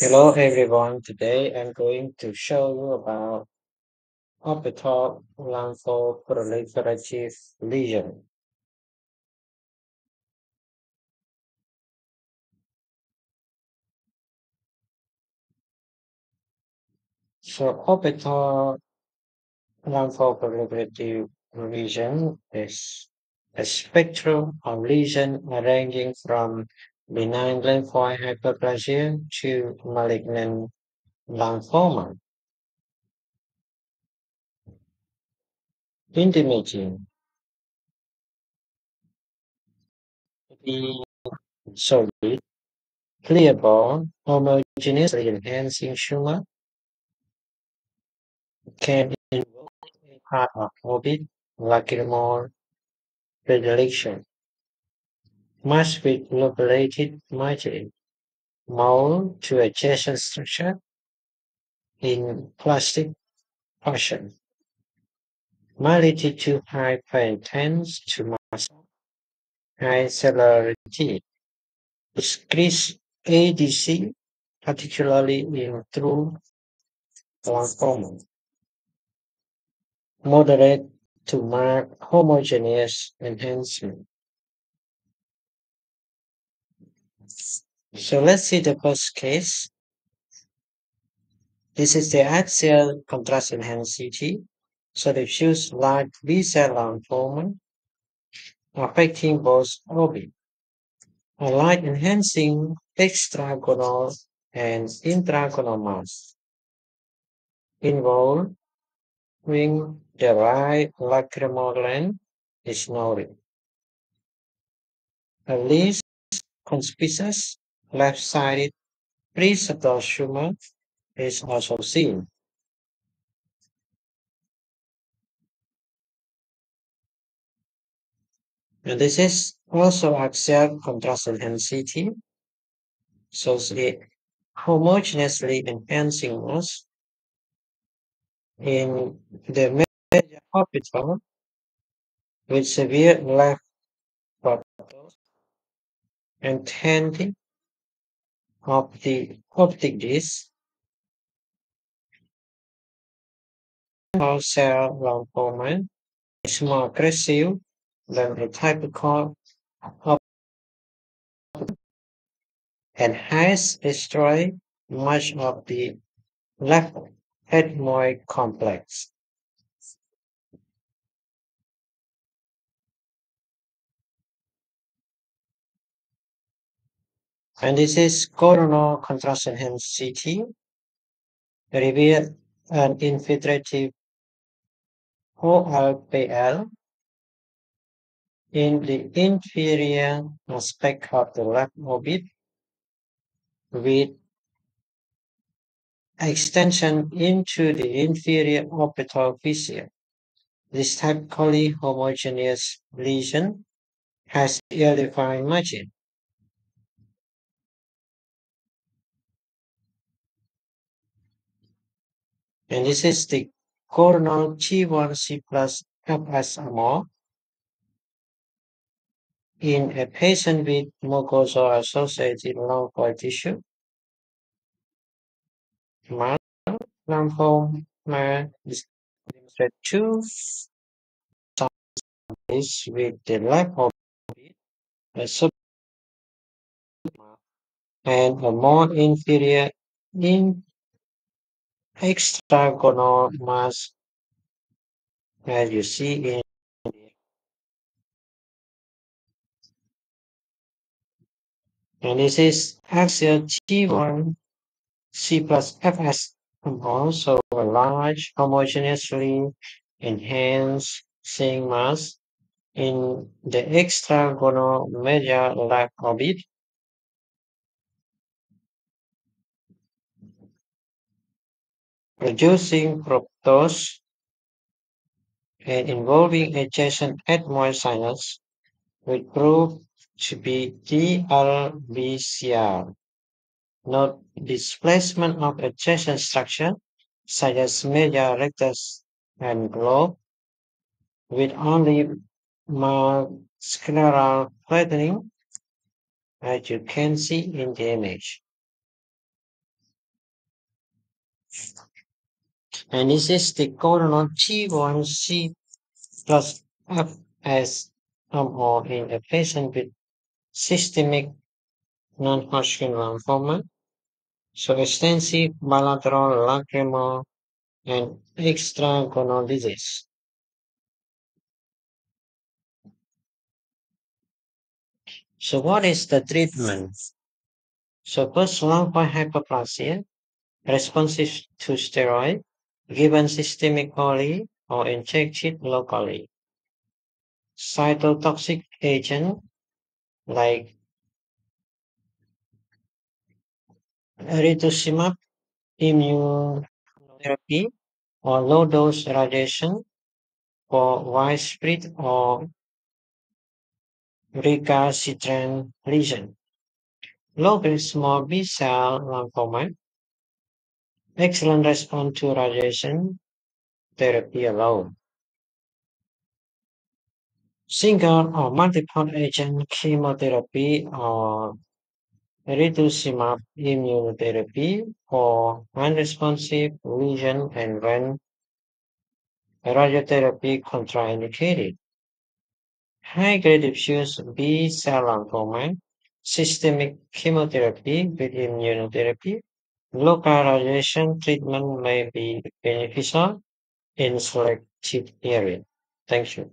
Hello everyone, today I'm going to show you about orbital lymphoproliferative lesion. So orbital lymphoproliferative lesion is a spectrum of lesion ranging from benign lymphoid hyperplasia to malignant lymphoma. In the solid, clear bone, homogeneously enhancing tumor. Can involve a part of orbit, lacrimal predilection, must be lobulated margin, mold to adjacent structure in plastic fashion, mighty to hyperintense to muscle, high cellularity, decrease ADC, particularly in true lymphoma, moderate to mark homogeneous enhancement. So let's see the first case. This is the axial contrast enhanced CT. So the diffuse large B-cell lymphoma affecting both orbit. A light enhancing extraconal and intraconal mass involving the right lacrimal gland is noted. A least conspicuous left-sided pre-septal tumor is also seen. And this is also axial contrast enhanced CT. So the homogeneously enhancing mass in the major orbital with severe left proptosis and tending of the optic disc small cell lymphoma is more aggressive than a typical and has destroyed much of the left ethmoid complex. And this is coronal contrast enhanced CT, reveal an infiltrative OLPL in the inferior aspect of the left orbit with extension into the inferior orbital fissure. This typically homogeneous lesion has ill-defined margin. And this is the coronal T1C plus FSMR in a patient with mucosal-associated lymphoid tissue. MALT lymphoma is demonstrated two size with the left orbit, a sub and a more inferior in hexagonal mass as you eh. see in and this is axial T1 C plus Fs and also a large homogeneously enhanced seeing mass in the extraconal major left orbit reducing proptosis and involving adjacent sinus will prove to be DLBCL. Note displacement of adjacent structure such as medial rectus and globe with only scleral flattening as you can see in the image. And this is the codon T1C plus FSMO in a patient with systemic non-Hodgkin lymphoma. So extensive bilateral lacrimal and extraconal disease. So what is the treatment? So first lumbar hyperplasia, responsive to steroid, given systemically or injected locally. Cytotoxic agent like rituximab, immunotherapy, or low dose radiation for widespread or recalcitrant lesion. Low-grade small B-cell lymphoma, excellent response to radiation therapy alone. Single or uh, multiple agent chemotherapy uh, or rituximab immunotherapy for unresponsive lesion and when radiotherapy contraindicated. High-grade diffuse B-cell lymphoma, systemic chemotherapy with immunotherapy, local radiation treatment may be beneficial in selected areas. Thank you.